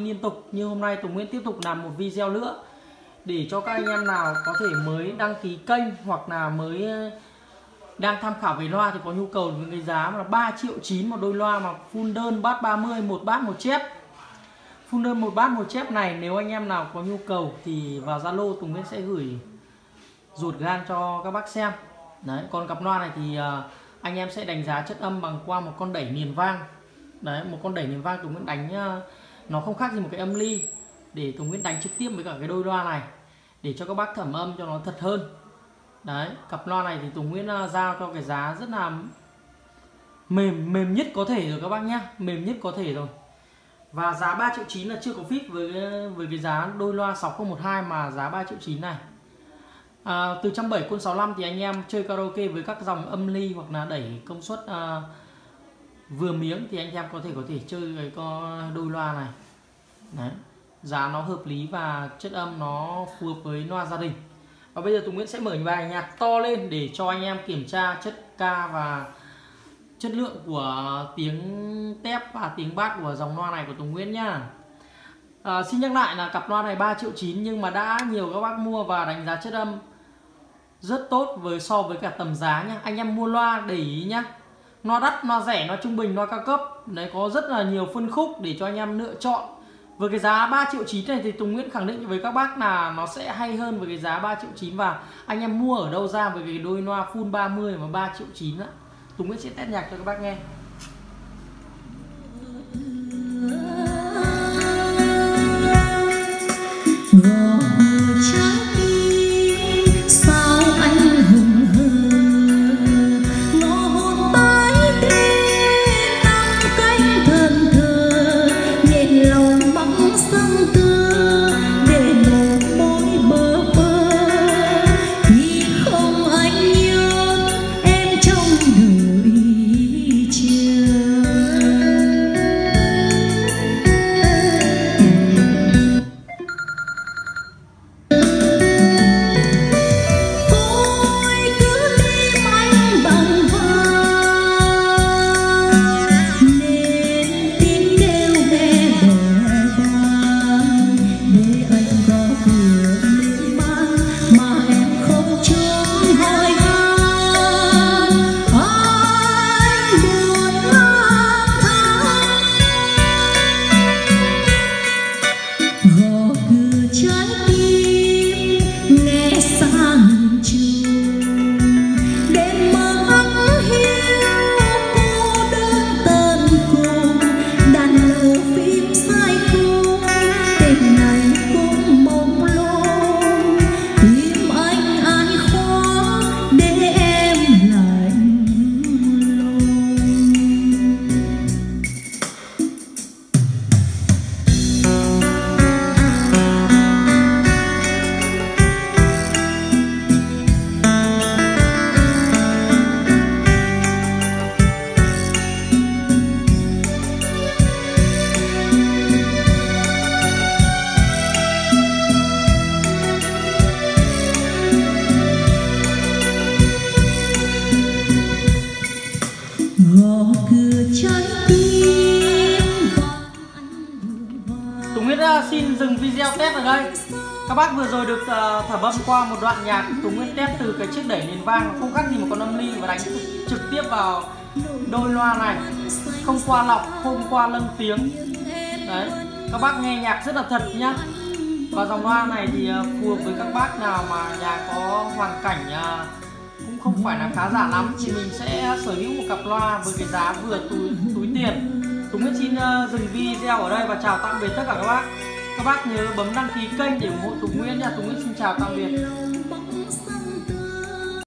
liên tục như hôm nay Tùng Nguyễn tiếp tục làm một video nữa để cho các anh em nào có thể mới đăng ký kênh hoặc là mới ờ, đang tham khảo về loa thì có nhu cầu với cái giá là 3 triệu 9 một đôi loa mà full đơn bát 30 một bát một chép. Full đơn một bát một chép này nếu anh em nào có nhu cầu thì vào Zalo Tùng Nguyễn sẽ gửi ruột gan cho các bác xem. Đấy, còn cặp loa này thì ờ, anh em sẽ đánh giá chất âm bằng qua một con đẩy niền vang. Đấy, một con đẩy niền vang Tùng Nguyễn đánh ờ, nó không khác gì một cái âm ly để Tùng Nguyễn đánh trực tiếp với cả cái đôi loa này để cho các bác thẩm âm cho nó thật hơn. Đấy cặp loa này thì Tùng Nguyễn à, giao cho cái giá rất là mềm mềm nhất có thể rồi các bác nhé mềm nhất có thể rồi. Và giá 3 triệu 9 là chưa có fit với với cái giá đôi loa 6012 mà giá 3 triệu 9 này. À, từ 170 con 65 thì anh em chơi karaoke với các dòng âm ly hoặc là đẩy công suất à, vừa miếng thì anh em có thể có thể chơi cái con đôi loa này. Đấy. Giá nó hợp lý và chất âm nó phù hợp với loa gia đình. Và bây giờ Tùng Nguyễn sẽ mở bài nhạc to lên để cho anh em kiểm tra chất ca và chất lượng của tiếng tép và tiếng bát của dòng loa này của Tùng Nguyễn nhá. À, xin nhắc lại là cặp loa này 3 triệu 9 nhưng mà đã nhiều các bác mua và đánh giá chất âm rất tốt với so với cả tầm giá nhá. Anh em mua loa để ý nhá loa đắt loa rẻ loa trung bình loa cao cấp. Đấy, có rất là nhiều phân khúc để cho anh em lựa chọn. Với cái giá 3 triệu 9 này thì Tùng Nguyễn khẳng định với các bác là nó sẽ hay hơn với cái giá 3 triệu 9 và anh em mua ở đâu ra với cái đôi loa full 30 mà 3 triệu 9 á? Tùng Nguyễn sẽ test nhạc cho các bác nghe. Xin dừng video test ở đây. Các bác vừa rồi được ờ, uh, thẩm âm qua một đoạn nhạc Tùng nguyên test từ cái chiếc đẩy nền vang Không khác gì một con âm ly và đánh trực tiếp vào đôi loa này. Không qua lọc, không qua lân tiếng. Đấy, các bác nghe nhạc rất là thật nhá. Và dòng loa này thì ờ, phù hợp với các bác nào mà nhà có hoàn cảnh ờ, cũng không phải là khá giả lắm thì mình sẽ sở hữu một cặp loa với cái giá vừa túi túi tiền. Tùng Nguyễn xin dừng video ở đây và chào tạm biệt tất cả các bác các bác nhớ bấm đăng ký kênh để ủng hộ Tùng Nguyễn nha. Tùng Nguyễn xin chào tạm biệt.